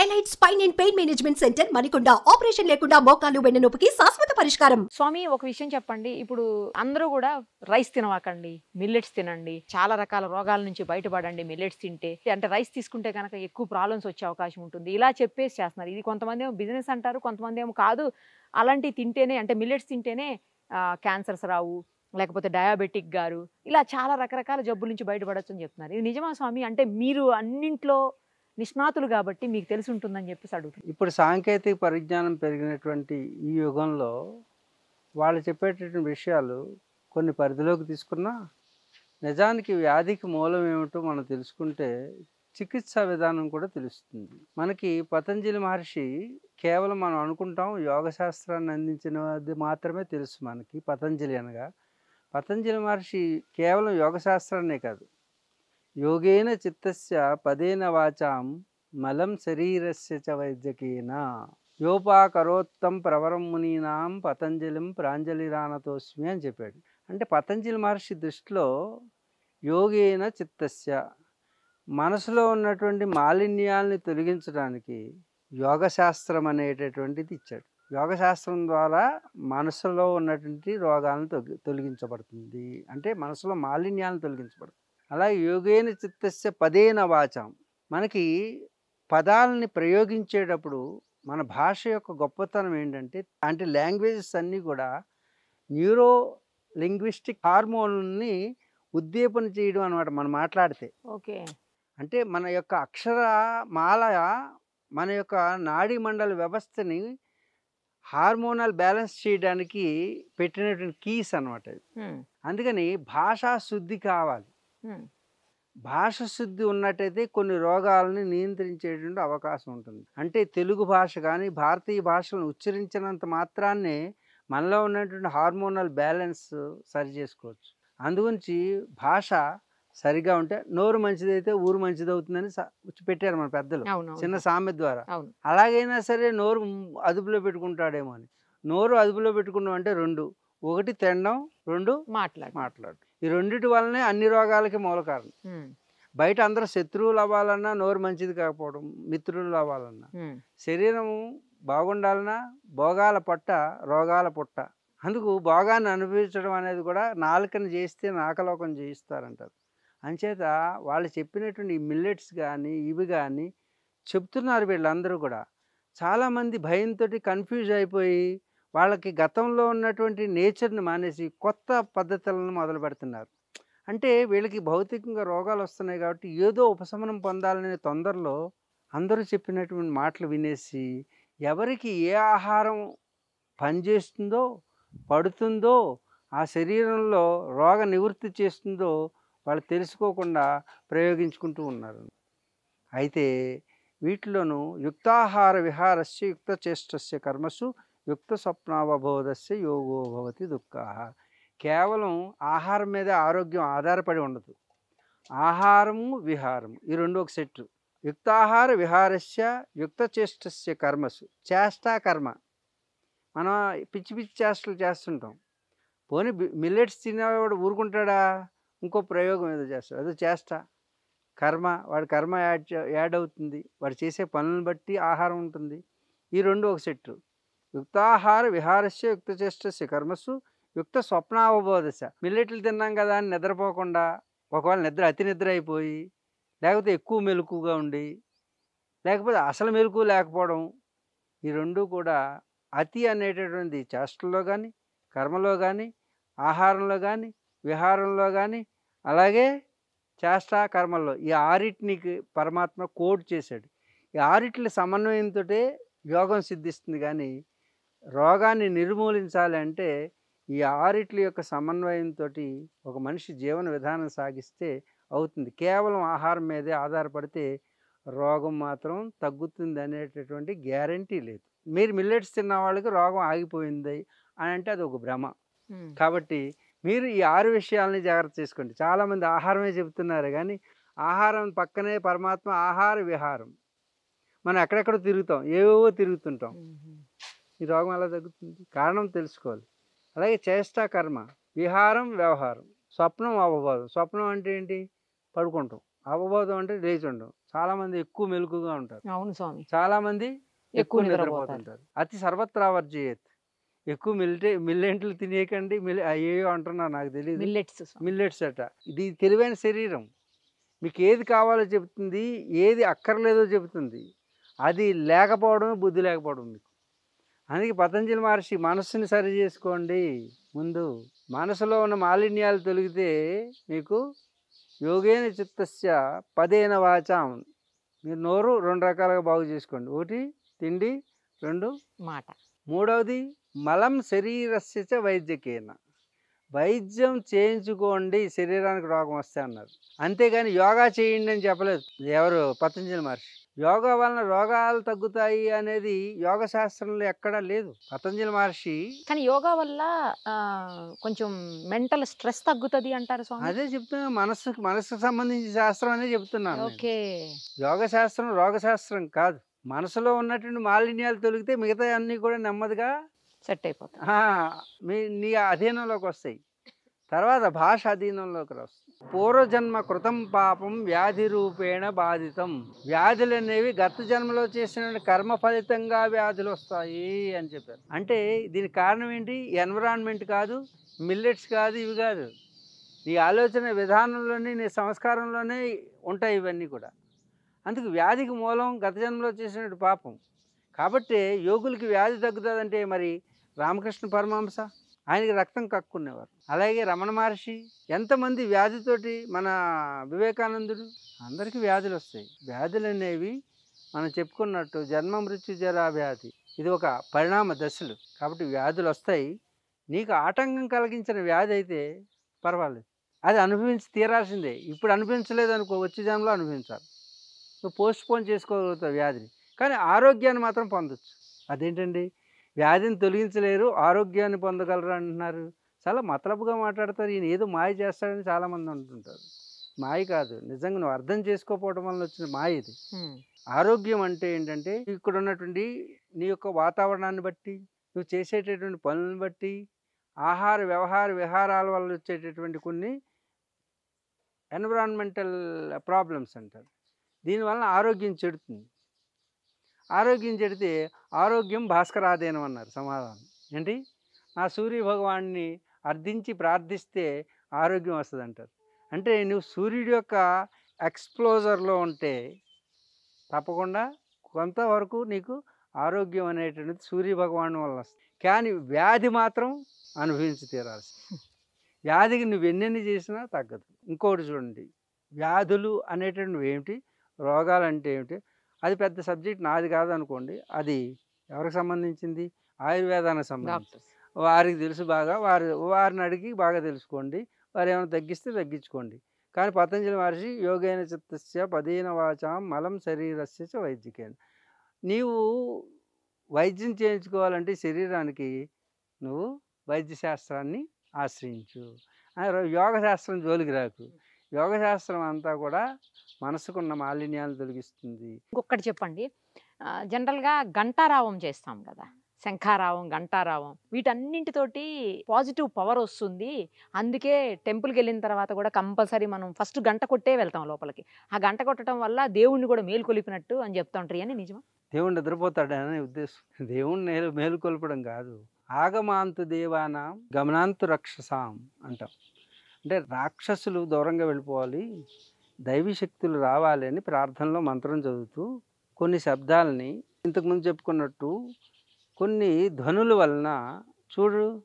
Elite spine and pain management centre Manikonda operation లేకుండా మోకాలు వెన్ననొప్పికి శాశ్వత పరిష్కారం. స్వామి ఒక విషయం చెప్పండి. ఇప్పుడు అందరూ కూడా రైస్ తినవాకండి. మిల్లెట్స్ తినండి. చాలా రకాల రోగాల నుంచి బయటపడండి మిల్లెట్స్ తింటే. అంటే రైస్ తీసుకుంటే కనుక ఎక్కువ ప్రాబ్లమ్స్ వచ్చే అవకాశం ఉంటుంది. ఇలా చెప్పేసి చేస్తున్నారు. ఇది కొంతమంది ఏమో బిజినెస్ అంటారు కొంతమంది ఏమో కాదు. అలాంటివి తింటేనే అంటే మిల్లెట్స్ తింటేనే క్యాన్సర్స్ రావు. లేకపోతే డయాబెటిక్ గారు. ఇలా చాలా రకరకాల జబ్బుల నుంచి బయటపడచ్చు అని చెప్తున్నారు. ఇది నిజమా స్వామి? అంటే మీరు అన్నింట్లో నిష్ణాతులు కాబట్టి మీకు తెలిసి ఉంటుందని చెప్పేసి అడుగుతుంది ఇప్పుడు సాంకేతిక పరిజ్ఞానం పెరిగినటువంటి ఈ యుగంలో వాళ్ళు చెప్పేటటువంటి విషయాలు కొన్ని పరిధిలోకి తీసుకున్నా నిజానికి వ్యాధికి మూలం ఏమిటో మనం తెలుసుకుంటే చికిత్సా విధానం కూడా తెలుస్తుంది. మనకి పతంజలి మహర్షి కేవలం మనం అనుకుంటాం యోగ శాస్త్రాన్ని అందించినది మాత్రమే తెలుసు మనకి పతంజలి అనగా. పతంజలి మహర్షి కేవలం యోగ శాస్త్రాన్నే కాదు యోగేన చిత్తస్య పదేన వాచాం మలం శరీరస్య చ వైద్యకేన. యోపాకరోత్తం ప్రవరం మునీనాం పతంజలిం ప్రాంజలిరానతోస్మి అని చెప్పాడు. అంటే పతంజలి మహర్షి దృష్టిలో యోగేన చిత్తస్య మనసులో ఉన్నటువంటి మాలిన్యాల్ని తొలగించడానికి యోగశాస్త్రం అనేటటువంటిది ఇచ్చాడు. యోగశాస్త్రం ద్వారా మనసులో ఉన్నటువంటి రోగాలను తొలగించబడుతుంది. అంటే మనసులో మాలిన్యాలను తొలగించబడుతుంది. అలాగే యోగేన చిత్తస్య పదేన వాచాం. మనకి పదాలని ప్రయోగించేటప్పుడు మన భాష యొక్క గొప్పతనం ఏంటంటే అంటే లాంగ్వేజెస్ అన్నీ కూడా న్యూరో లింగ్విస్టిక్ హార్మోన్ని ఉద్దీపన చేయడం అనమాట మనం మాట్లాడితే. ఓకే. అంటే మన యొక్క అక్షర మాల మన యొక్క నాడీ మండల వ్యవస్థని హార్మోనల్ బ్యాలెన్స్ చేయడానికి పెట్టినటువంటి కీస్ అనమాట అందుకని భాషా శుద్ధి కావాలి. భాష శుద్ధి ఉన్నట్టయితే కొన్ని రోగాలని నియంత్రించేటువంటి అవకాశం ఉంటుంది. అంటే తెలుగు భాష కానీ భారతీయ భాషలను ఉచ్చరించినంత మాత్రాన్నే మనలో ఉన్నటువంటి హార్మోనల్ బ్యాలెన్స్ సరి చేసుకోవచ్చు. అందుగురించి భాష సరిగా ఉంటే నోరు మంచిదైతే ఊరు మంచిది అవుతుందని పెట్టారు మన పెద్దలు. చిన్న సామెత ద్వారా. అలాగైనా సరే నోరు అదుపులో పెట్టుకుంటాడేమో అని. నోరు అదుపులో పెట్టుకున్నాం అంటే రెండు. ఒకటి తినడం రెండు మాట్లాడు మాట్లాడు ఈ రెండిటి వల్లనే అన్ని రోగాలకి మూల కారణం. బయట అందరూ శత్రువులు అవ్వాలన్నా నోరు మంచిది కాకపోవడం మిత్రులు అవ్వాలన్నా ఉమ్, శరీరం బాగుండాలన్నా భోగాల పట్ట రోగాల పుట్ట. అందుకు భోగాన్ని అనుభవించడం అనేది కూడా నాలుకని చేస్తే నాకలోకం చేయిస్తారంటారు. అంచేత వాళ్ళు చెప్పినటువంటి ఈ మిల్లెట్స్ కానీ ఇవి కానీ చెప్తున్నారు వీళ్ళందరూ కూడా. చాలామంది భయంతో కన్ఫ్యూజ్ అయిపోయి వాళ్ళకి గతంలో ఉన్నటువంటి నేచర్ని మానేసి కొత్త పద్ధతులను మొదలు పెడుతున్నారు. అంటే వీళ్ళకి భౌతికంగా రోగాలు వస్తున్నాయి కాబట్టి ఏదో ఉపశమనం పొందాలనే తొందరలో అందరూ చెప్పినటువంటి మాటలు వినేసి ఎవరికి ఏ ఆహారం పనిచేస్తుందో పడుతుందో ఆ శరీరంలో రోగ నివృత్తి చేస్తుందో వాళ్ళు తెలుసుకోకుండా ప్రయోగించుకుంటూ ఉన్నారు. అయితే వీటిలోనూ యుక్తాహార విహారస్య యుక్త చేష్టస్య కర్మసు యుక్త స్వప్నావబోధస్య యోగో భవతి దుఃఖ. కేవలం ఆహారం మీద ఆరోగ్యం ఆధారపడి ఉండదు. ఆహారము విహారము ఈ రెండు ఒక సెట్టు. యుక్తాహార విహారస్య యుక్తచేష్టస్య కర్మసు. చేష్టా కర్మ. మనం పిచ్చి పిచ్చి చేష్టలు చేస్తుంటాం. పోనీ మిల్లెట్స్ తినేవాడు ఊరుకుంటాడా? ఇంకో ప్రయోగం ఏదో చేస్తాడు. అదో చేష్ట. కర్మ వాడి కర్మ యాడ్ యాడ్ అవుతుంది. వాడు చేసే పనులను బట్టి ఆహారం ఉంటుంది. ఈ రెండు ఒక సెట్టు. యుక్తాహార విహారస్య యుక్త చేష్టస్య కర్మస్సు యుక్త స్వప్నావబోధశ మిల్లెట్లు తిన్నాం కదా అని నిద్రపోకుండా ఒకవేళ నిద్ర అతి నిద్ర అయిపోయి లేకపోతే ఎక్కువ మెలకుగా ఉండి లేకపోతే అసలు మెలకు లేకపోవడం ఈ రెండు కూడా అతి అనేటటువంటి చేష్టల్లో కానీ కర్మలో కానీ ఆహారంలో కానీ విహారంలో కానీ అలాగే చేష్ట కర్మల్లో ఈ ఆరిటిని పరమాత్మ కోడ్ చేశాడు. ఈ ఆరిట్ల సమన్వయంతో యోగం సిద్ధిస్తుంది కానీ రోగాన్ని నిర్మూలించాలి అంటే ఈ ఆరిట్ల యొక్క సమన్వయంతో ఒక మనిషి జీవన విధానం సాగిస్తే అవుతుంది. కేవలం ఆహారం మీదే ఆధారపడితే రోగం మాత్రం తగ్గుతుంది అనేటటువంటి గ్యారంటీ లేదు. మీరు మిల్లెట్స్ తిన్న వాళ్ళకి రోగం ఆగిపోయింది అని అంటే అది ఒక భ్రమ. కాబట్టి మీరు ఈ ఆరు విషయాలని జాగ్రత్త చేసుకోండి చాలామంది ఆహారమే చెబుతున్నారు కానీ ఆహారం పక్కనే పరమాత్మ ఆహార విహారం. మనం ఎక్కడెక్కడ తిరుగుతాం. ఏవేవో తిరుగుతుంటాం. ఈ రోగం ఎలా తగ్గుతుంది? కారణం తెలుసుకోవాలి. అలాగే చేష్టా కర్మ విహారం వ్యవహారం. స్వప్నం అవబోధం. స్వప్నం అంటే ఏంటి? పడుకుంటాం. అవబోధం అంటే లేచి ఉండడం. చాలామంది ఎక్కువ మెలకుగా ఉంటారు. అవును స్వామి. చాలామంది ఎక్కువ నిద్రపోతుంటారు. అతి సర్వత్రా వర్జయత్ ఎక్కువ మిలిటే మిల్లెంట్లు తినేయకండి. మిల్ అయ్యేయో అంటున్నా నాకు తెలియదు మిల్లెట్స్ మిల్లెట్స్ అట. ఇది తెలివైన శరీరం. మీకు ఏది కావాలో చెబుతుంది ఏది అక్కర్లేదో చెబుతుంది అది లేకపోవడమే బుద్ధి లేకపోవడం మీకు. అందుకే పతంజలి మహర్షి మనస్సుని సరి చేసుకోండి. ముందు మనసులో ఉన్న మాలిన్యాలు తొలగితే మీకు యోగేన చిత్తస్య పదేన వాచాం. మీరు నోరు రెండు రకాలుగా బాగు చేసుకోండి. ఒకటి తిండి. రెండు మాట. మూడవది మలం శరీరస్య వైద్యకేన. వైద్యం చేయించుకోండి శరీరానికి రోగం వస్తే అన్నారు. అంతేగాని యోగా చేయండి అని చెప్పలేదు. ఎవరు? పతంజలి మహర్షి. యోగా వలన రోగాలు తగ్గుతాయి అనేది యోగ శాస్త్రంలో ఎక్కడా లేదు. పతంజలి మహర్షి కానీ యోగా వల్ల కొంచెం మెంటల్ స్ట్రెస్ తగ్గుతుంది అంటారు అదే చెప్తున్నా. మనస్సుకు మనస్సుకు సంబంధించిన శాస్త్రం అనే చెప్తున్నాను నేను. ఓకే. యోగ శాస్త్రం రోగ శాస్త్రం కాదు. మనసులో ఉన్నటువంటి మాలిన్యాలు తొలగితే మిగతా అన్నీ కూడా నెమ్మదిగా సెట్ అయిపోతుంది మీ నీ అధీనంలోకి వస్తాయి. తర్వాత భాష అధీనంలోకి వస్తాయి పూర్వజన్మ కృతం పాపం వ్యాధి రూపేణ బాధితం. వ్యాధులు అనేవి గత జన్మలో చేసిన కర్మ ఫలితంగా వ్యాధులు వస్తాయి అని చెప్పారు. అంటే దీని కారణం ఏంటి? ఎన్విరాన్మెంట్ కాదు మిల్లెట్స్ కాదు ఇవి కాదు. నీ ఆలోచన విధానంలోనే నీ సంస్కారంలోనే ఉంటాయి ఇవన్నీ కూడా. అందుకు వ్యాధికి మూలం గత జన్మలో చేసినట్టు పాపం. కాబట్టి యోగులకి వ్యాధి తగ్గుతుందంటే మరి రామకృష్ణ పరమహంస ఆయనకి రక్తం కక్కునేవారు. అలాగే రమణ మహర్షి ఎంతమంది వ్యాధితోటి మన వివేకానందుడు? అందరికీ వ్యాధులు వస్తాయి. వ్యాధులు అనేవి మనం చెప్పుకున్నట్టు జన్మ మృత్యు జరా వ్యాధి. ఇది ఒక పరిణామ దశలు. కాబట్టి వ్యాధులు వస్తాయి. నీకు ఆటంకం కలిగించిన వ్యాధి అయితే పర్వాలేదు. అది అనుభవించి తీరాల్సిందే. ఇప్పుడు అనుభవించలేదు అనుకో వచ్చే జన్మలో అనుభవించాలి. నువ్వు పోస్ట్ పోన్ చేసుకోగలుగుతావు వ్యాధిని. కానీ ఆరోగ్యాన్ని మాత్రం పొందొచ్చు. అదేంటండి? వ్యాధిని తొలగించలేరు ఆరోగ్యాన్ని పొందగలరు అంటున్నారు. చాలా మతలబుగా మాట్లాడతారు. ఈయన ఏదో మాయ చేస్తాడని చాలామంది అంటుంటారు. మాయ కాదు. నిజంగా నువ్వు అర్థం చేసుకోకపోవడం వల్ల వచ్చిన మాయ ఇది. ఆరోగ్యం అంటే ఏంటంటే ఇక్కడ ఉన్నటువంటి నీ యొక్క వాతావరణాన్ని బట్టి నువ్వు చేసేటటువంటి పనులను బట్టి ఆహార వ్యవహార విహారాల వల్ల వచ్చేటటువంటి కొన్ని ఎన్విరాన్మెంటల్ ప్రాబ్లమ్స్ అంటారు. దీనివల్ల ఆరోగ్యం చెడుతుంది. ఆరోగ్యం చెడితే ఆరోగ్యం భాస్కరాధీనం అన్నారు సమాధానం. ఏంటి? ఆ సూర్య భగవాన్ని అర్థించి ప్రార్థిస్తే ఆరోగ్యం వస్తుంది అంటారు అంటే నువ్వు సూర్యుడి యొక్క ఎక్స్ప్లోజర్లో ఉంటే తప్పకుండా కొంతవరకు నీకు ఆరోగ్యం అనేటువంటిది సూర్య భగవాన్ వల్ల వస్తుంది. కానీ వ్యాధి మాత్రం అనుభవించి తీరాల్సి వ్యాధికి నువ్వు ఎన్నెన్ని చేసినా తగ్గదు. ఇంకోటి చూడండి. వ్యాధులు అనేటువంటివి ఏమిటి? రోగాలు అంటే ఏమిటి? అది పెద్ద సబ్జెక్ట్ నాది కాదు అనుకోండి అది ఎవరికి సంబంధించింది? ఆయుర్వేదానికి సంబంధించి. వారికి తెలుసు బాగా. వారి వారిని అడిగి బాగా తెలుసుకోండి. వారు ఏమైనా తగ్గిస్తే తగ్గించుకోండి. కానీ పతంజలి మహర్షి యోగైన చిత్తస్య పదేన వాచాం మలం శరీరస్య వైద్యకేన. నీవు వైద్యం చేయించుకోవాలంటే శరీరానికి నువ్వు వైద్య శాస్త్రాన్ని ఆశ్రయించు. ఆ రో- యోగ శాస్త్రం జోలికి రాకు. యోగ శాస్త్రం అంతా కూడా మనసుకున్న మాలిన్యాలను తొలగిస్తుంది. ఇంకొకటి చెప్పండి. జనరల్గా గంటారావం చేస్తాం కదా. శంఖారావం గంటారావం వీటన్నింటితోటి పాజిటివ్ పవర్ వస్తుంది. అందుకే టెంపుల్కి వెళ్ళిన తర్వాత కూడా కంపల్సరీ మనం ఫస్ట్ గంట కొట్టే వెళ్తాం లోపలికి. ఆ గంట కొట్టడం వల్ల దేవుణ్ణి కూడా మేలుకొలిపినట్టు అని చెప్తా ఉంటారు అని నిజమా? దేవుడు నిద్రపోతాడనే ఉద్దేశం. దేవుణ్ణి మేలు మేలుకొల్పడం కాదు. ఆగమాంతు దేవాన గమనాంతు రక్షసాం అంటాం. అంటే రాక్షసులు దూరంగా వెళ్ళిపోవాలి దైవీ శక్తులు రావాలి అని ప్రార్థనలో మంత్రం చదువుతూ కొన్ని శబ్దాలని ఇంతకుముందు చెప్పుకున్నట్టు కొన్ని ధ్వనుల వలన చూడు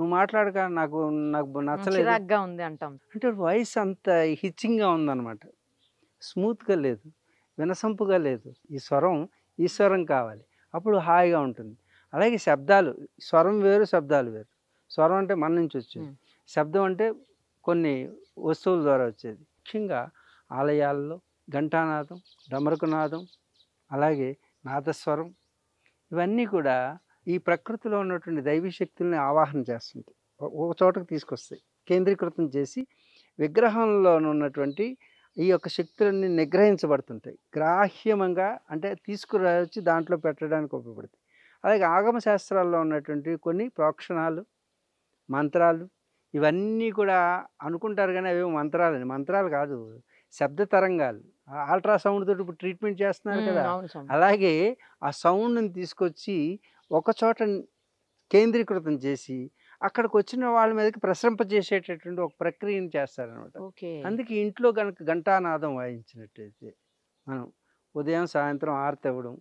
నువ్వు మాట్లాడక నాకు నాకు నచ్చలేదు. ఉంది అంటాం. అంటే వాయిస్ అంత హిచ్చింగ్గా ఉందన్నమాట. స్మూత్గా లేదు వినసంపుగా లేదు. ఈ స్వరం ఈ స్వరం కావాలి. అప్పుడు హాయిగా ఉంటుంది. అలాగే శబ్దాలు స్వరం వేరు శబ్దాలు వేరు. స్వరం అంటే మన నుంచి వచ్చేది. శబ్దం అంటే కొన్ని వస్తువుల ద్వారా వచ్చేది. ముఖ్యంగా ఆలయాల్లో ఘంటానాదం డమరుకనాదం అలాగే నాదస్వరం ఇవన్నీ కూడా ఈ ప్రకృతిలో ఉన్నటువంటి దైవీ శక్తుల్ని ఆవాహన చేస్తుంటాయి. ఒక- ఒక చోటకు తీసుకొస్తాయి. కేంద్రీకృతం చేసి విగ్రహంలో ఉన్నటువంటి ఈ యొక్క శక్తులన్నీ నిగ్రహించబడుతుంటాయి. గ్రాహ్యమంగా అంటే తీసుకురావచ్చి దాంట్లో పెట్టడానికి ఉపయోగపడుతుంది అలాగే ఆగమ శాస్త్రాల్లో ఉన్నటువంటి కొన్ని ప్రోక్షణాలు మంత్రాలు ఇవన్నీ కూడా అనుకుంటారు కానీ అవి మంత్రాలని మంత్రాలు కాదు. శబ్ద తరంగాలు. అల్ట్రాసౌండ్ తోటి ఇప్పుడు ట్రీట్మెంట్ చేస్తున్నారు కదా! అలాగే ఆ సౌండ్ని తీసుకొచ్చి ఒక చోట కేంద్రీకృతం చేసి అక్కడికి వచ్చిన వాళ్ళ మీదకి ప్రసరింపజేసేటటువంటి ఒక ప్రక్రియను చేస్తారనమాట అందుకే ఇంట్లో కనుక ఘంటానాదం వాయించినట్టయితే మనం ఉదయం సాయంత్రం ఆరతి ఇవ్వడం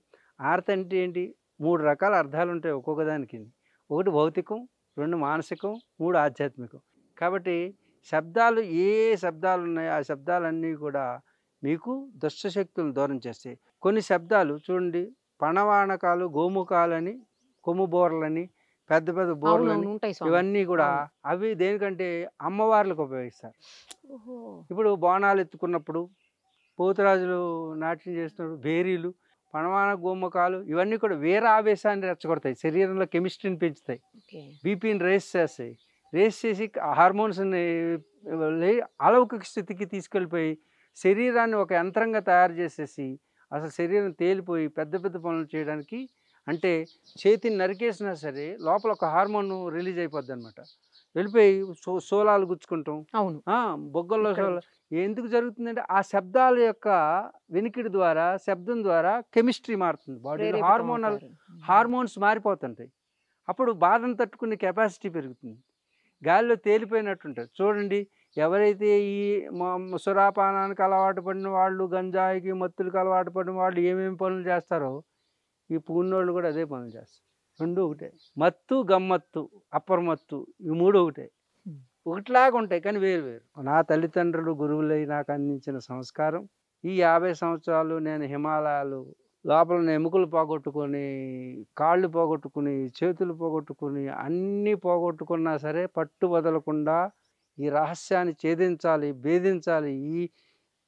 ఆరతి అంటే ఏంటి? మూడు రకాల అర్థాలు ఉంటాయి ఒక్కొక్క దానికి ఒకటి భౌతికం రెండు మానసికం మూడు ఆధ్యాత్మికం. కాబట్టి శబ్దాలు ఏ శబ్దాలు ఉన్నాయో ఆ శబ్దాలన్నీ కూడా మీకు దుష్టశక్తులను దూరం చేస్తాయి. కొన్ని శబ్దాలు చూడండి పణవాణకాలు గోముఖాలని కొమ్ము బోర్లని పెద్ద పెద్ద బోర్లని ఇవన్నీ కూడా. అవి దేనికంటే అమ్మవార్లకు ఉపయోగిస్తారు. ఇప్పుడు బోనాలు ఎత్తుకున్నప్పుడు పోతురాజులు నాట్యం చేస్తున్నప్పుడు బేరీలు పణవాన గోముఖాలు ఇవన్నీ కూడా వేరే ఆవేశాన్ని రెచ్చగొడతాయి. శరీరంలో కెమిస్ట్రీని పెంచుతాయి. బీపీని రేస్ చేస్తాయి. రేస్ చేసి హార్మోన్స్ని అలౌకిక స్థితికి తీసుకెళ్ళిపోయి శరీరాన్ని ఒక యంత్రంగా తయారు చేసేసి అసలు శరీరం తేలిపోయి పెద్ద పెద్ద పనులు చేయడానికి అంటే చేతిని నరికేసినా సరే లోపల ఒక హార్మోన్ రిలీజ్ అయిపోద్ది అనమాట వెళ్ళిపోయి సో సోలాలు గుచ్చుకుంటాం. అవును. బొగ్గల్లో ఎందుకు జరుగుతుందంటే ఆ శబ్దాల యొక్క వినికిడి ద్వారా శబ్దం ద్వారా కెమిస్ట్రీ మారుతుంది. బాడీలో ప్రేరేపితం హార్మోనల్. హార్మోన్స్ మారిపోతుంటాయి. అప్పుడు బాధను తట్టుకునే కెపాసిటీ పెరుగుతుంది. గాలిలో తేలిపోయినట్టుంటుంది చూడండి ఎవరైతే ఈ సురాపానానికి అలవాటు పడిన వాళ్ళు గంజాయికి మత్తులకు అలవాటు పడిన వాళ్ళు ఏమేమి పనులు చేస్తారో ఈ పూన్నోళ్ళు కూడా అదే పనులు చేస్తారు. రెండు ఒకటే. మత్తు గమ్మత్తు అప్పర్మత్తు ఈ మూడు ఒకటే. ఒకటిలాగా ఉంటాయి కానీ వేరు వేరు. నా తల్లిదండ్రులు గురువులై నాకు అందించిన సంస్కారం ఈ యాభై సంవత్సరాలు నేను హిమాలయాలు లోపల ఎముకలు పోగొట్టుకొని కాళ్ళు పోగొట్టుకుని చేతులు పోగొట్టుకుని అన్నీ పోగొట్టుకున్నా సరే పట్టు వదలకుండా ఈ రహస్యాన్ని ఛేదించాలి భేదించాలి. ఈ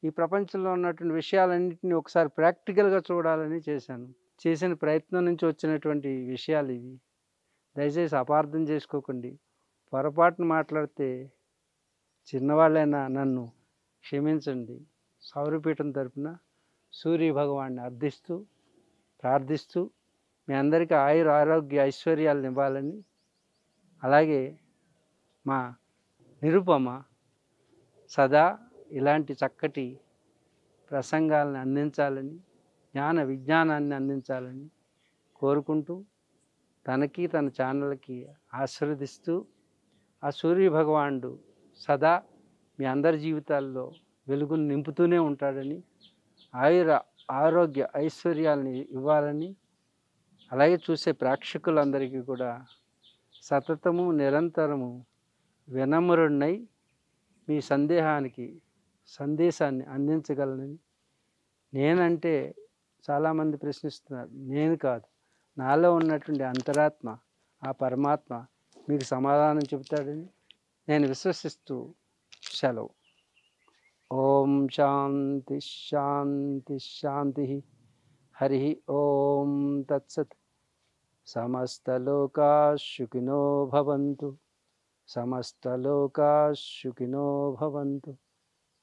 ఈ ప్రపంచంలో ఉన్నటువంటి విషయాలన్నింటినీ ఒకసారి ప్రాక్టికల్గా చూడాలని చేశాను. చేసిన ప్రయత్నం నుంచి వచ్చినటువంటి విషయాలు ఇవి. దయచేసి అపార్థం చేసుకోకండి. పొరపాటున మాట్లాడితే చిన్నవాళ్ళైనా నన్ను క్షమించండి. సౌరపీఠం తరపున సూర్య భగవాన్ని అర్థిస్తూ ప్రార్థిస్తూ మీ అందరికీ ఆయుర ఆరోగ్య ఐశ్వర్యాలు ఇవ్వాలని అలాగే మా నిరుపమ సదా ఇలాంటి చక్కటి ప్రసంగాలను అందించాలని జ్ఞాన విజ్ఞానాన్ని అందించాలని కోరుకుంటూ తనకి తన ఛానల్కి ఆశీర్వదిస్తూ ఆ సూర్య భగవానుడు సదా మీ అందరి జీవితాల్లో వెలుగును నింపుతూనే ఉంటాడని ఆయుర ఆరోగ్య ఐశ్వర్యాలని ఇవ్వాలని అలాగే చూసే ప్రేక్షకులందరికీ కూడా సతతము నిరంతరము వినమ్రుడినై మీ సందేహానికి సందేశాన్ని అందించగలనని నేనంటే చాలామంది ప్రశ్నిస్తున్నారు. నేను కాదు. నాలో ఉన్నటువంటి అంతరాత్మ ఆ పరమాత్మ మీకు సమాధానం చెబుతాడని నేను విశ్వసిస్తూ సెలవు. ఓం శాంతి శాంతి శాంతి హరి ఓం తత్సత్. సమస్తలోకా సుఖినో భవంతు. సమస్తలోకా సుఖినో భవంతు.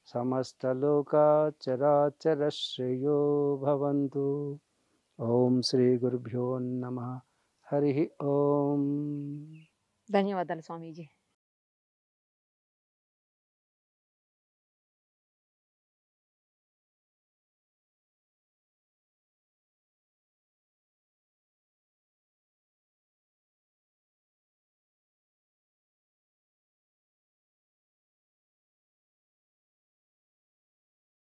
సమస్తలోకా చరాచర శ్రేయో భవంతు. ఓం శ్రీ గురుభ్యో నమ. హరి ఓం. धन्यवाद स्वामी जी